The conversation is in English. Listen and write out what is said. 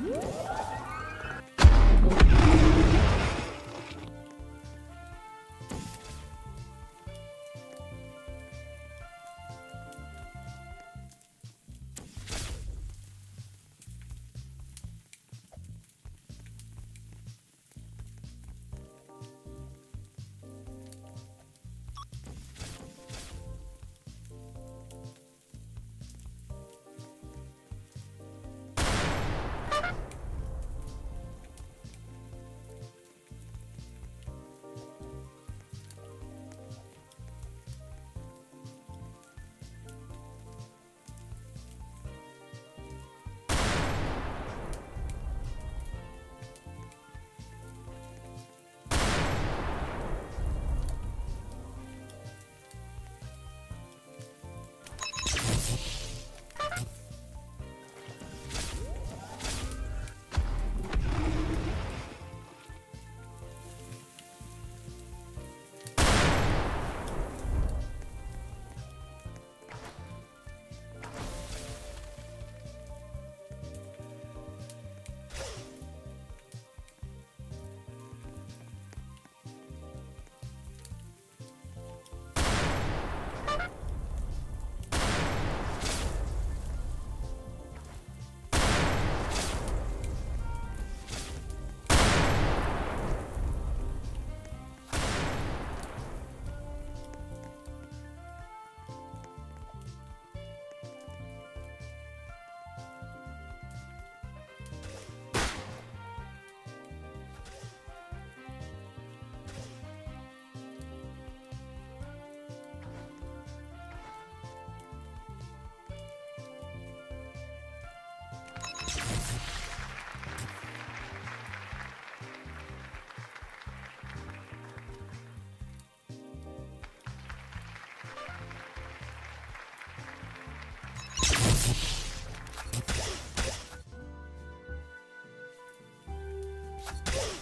Whoa! Yeah.